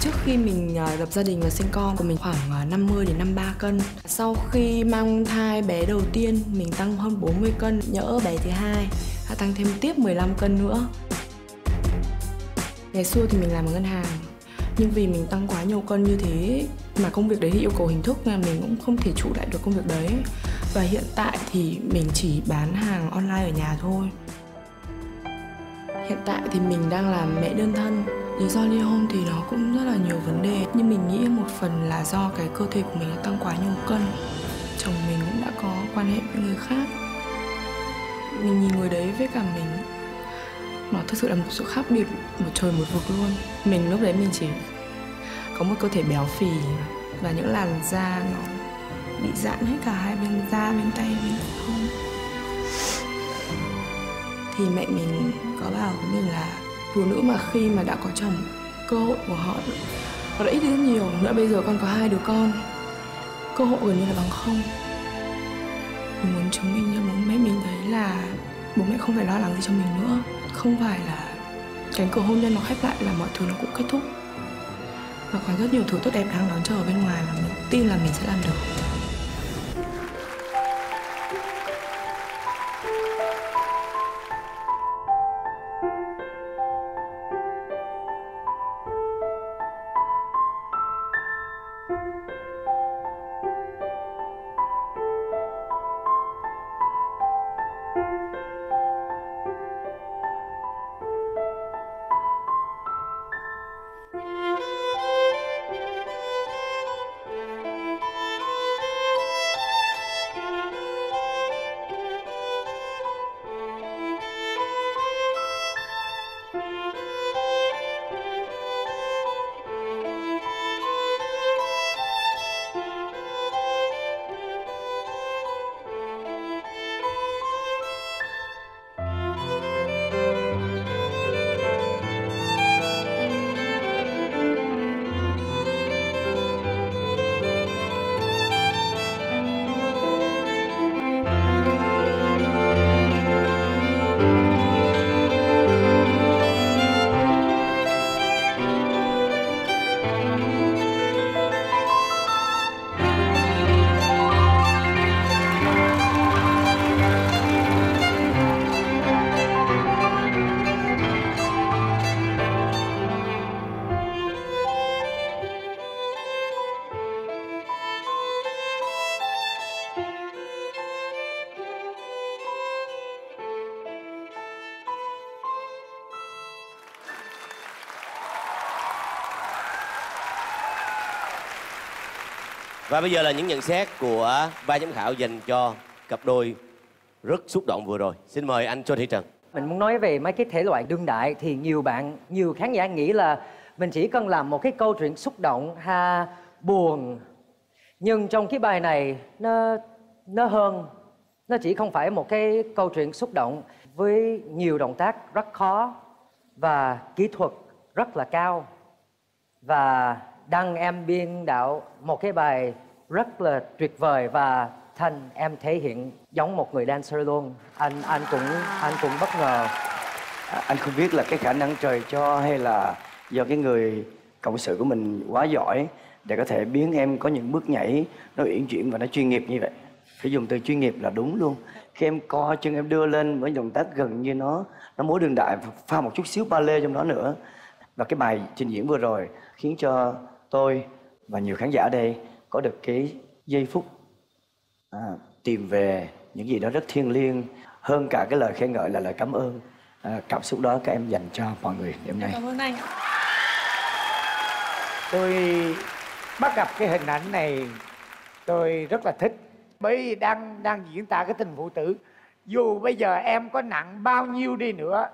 Trước khi mình à, lập gia đình và sinh con của mình khoảng à, 50 đến 53 cân. Sau khi mang thai bé đầu tiên mình tăng hơn 40 cân, nhỡ bé thứ hai đã tăng thêm tiếp 15 cân nữa. Ngày xưa thì mình làm ở ngân hàng nhưng vì mình tăng quá nhiều cân như thế mà công việc đấy thì yêu cầu hình thức nên mình cũng không thể trụ lại được công việc đấy và hiện tại thì mình chỉ bán hàng online ở nhà thôi hiện tại thì mình đang làm mẹ đơn thân lý do ly hôn thì nó cũng rất là nhiều vấn đề. Nhưng mình nghĩ một phần là do cái cơ thể của mình đã tăng quá nhiều cân. Chồng mình cũng đã có quan hệ với người khác. Mình nhìn người đấy với cả mình, nó thực sự là một sự khác biệt, một trời một vực luôn. Mình lúc đấy mình chỉ có một cơ thể béo phì và những làn da nó bị giãn hết cả hai bên da, bên tay, bên hông. Thì mẹ mình có bảo với mình là phụ nữ mà khi mà đã có chồng, cơ hội của họ nó đã ít đi rất nhiều. Nữa bây giờ con có hai đứa con, cơ hội gần như là bằng không. Mình muốn chứng minh cho bố mẹ mình thấy là bố mẹ không phải lo lắng gì cho mình nữa. Không phải là cánh cửa hôn nhân nó khép lại là mọi thứ nó cũng kết thúc. Và còn rất nhiều thứ tốt đẹp đang đón chờ ở bên ngoài và mình tin là mình sẽ làm được. Và bây giờ là những nhận xét của ba giám khảo dành cho cặp đôi rất xúc động vừa rồi. Xin mời anh Cho Thị Trần. Mình muốn nói về mấy cái thể loại đương đại thì nhiều bạn, nhiều khán giả nghĩ là mình chỉ cần làm một cái câu chuyện xúc động ha buồn. Nhưng trong cái bài này nó nó hơn nó chỉ không phải một cái câu chuyện xúc động với nhiều động tác rất khó và kỹ thuật rất là cao và đăng em biên đạo một cái bài rất là tuyệt vời và thanh em thể hiện giống một người dancer luôn. Anh anh cũng anh cũng bất ngờ. À, anh không biết là cái khả năng trời cho hay là do cái người cộng sự của mình quá giỏi để có thể biến em có những bước nhảy nó uyển chuyển và nó chuyên nghiệp như vậy. Phải dùng từ chuyên nghiệp là đúng luôn. Khi em co chân em đưa lên với động tác gần như nó nó múa đường đại pha một chút xíu ballet trong đó nữa. Và cái bài trình diễn vừa rồi khiến cho tôi và nhiều khán giả đây có được cái giây phút à, tìm về những gì đó rất thiêng liêng hơn cả cái lời khen ngợi là lời cảm ơn à, cảm xúc đó các em dành cho mọi người đêm nay. Cảm ơn anh. Tôi bắt gặp cái hình ảnh này tôi rất là thích. Bởi vì đang đang diễn tả cái tình phụ tử. Dù bây giờ em có nặng bao nhiêu đi nữa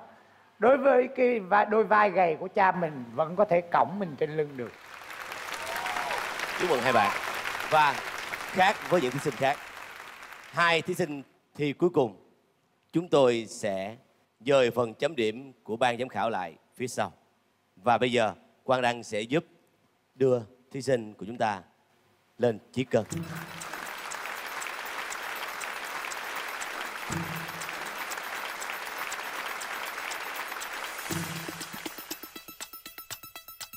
đối với cái đôi vai gầy của cha mình vẫn có thể cõng mình trên lưng được chúc mừng hai bạn. Và khác với những thí sinh khác, hai thí sinh thi cuối cùng, chúng tôi sẽ dời phần chấm điểm của ban giám khảo lại phía sau. Và bây giờ, quang đăng sẽ giúp đưa thí sinh của chúng ta lên chiếc cân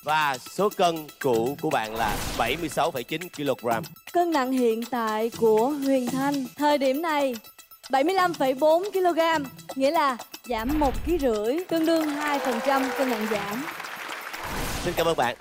và số cân cũ của bạn là 76,9 kg. Cân nặng hiện tại của Huyền Thanh thời điểm này 75,4 kg, nghĩa là giảm 1 kg rưỡi, tương đương 2% cân nặng giảm. Xin cảm ơn bạn.